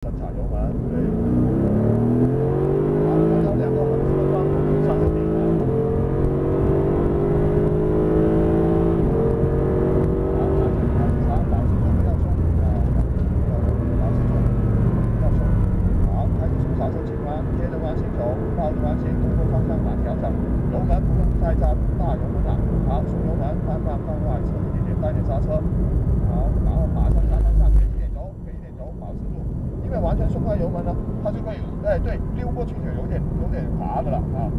踩油门，对。好，看到两个红色的光上了顶了。好，开始开始长，保持住不要冲啊，要保持住，不要冲。好，开始刹车紧弯，贴着弯行走，抱着弯行，通过方向盘调整，油门不用太大大油门了。好，松油门，慢慢放外侧一点点，带点刹车。好，然后马上看方向，给一点油，给一点油，保持住。因为完全松开油门呢，它就会，哎，对，溜过去就有点有点滑的了啊。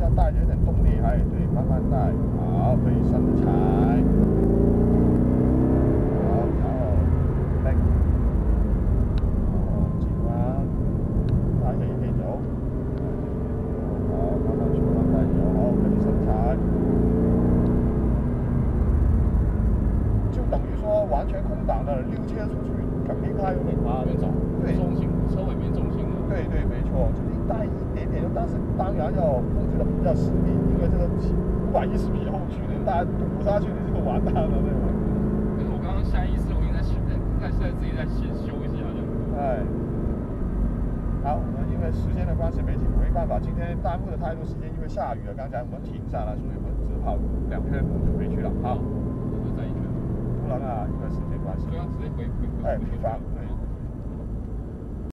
要带着有点动力，哎，对，慢慢带，好，可以深踩。好，然后力，然后紧弯，带着一点油，好，慢慢出，慢慢带油，好，可以深踩。就等于说完全空档的溜切出去，肯定它有点滑变重，对重心车尾变重心了。对对，没错，就是带一点点油，但是当然要控制的比较实力，因为这个五百一十匹后驱的，大家堵下去你就完蛋了，对吧？可是我刚刚下意识，我应该在在在自己在先修一下这样。哎，好，我们因为时间的关系没没办法，今天耽误的太多时间，因为下雨了，刚才我们停下来，所以我们只跑两圈我们就回去了。好，就是在一圈。不然啊，因为时间关系所以，要直接回回回哎，回回返，对，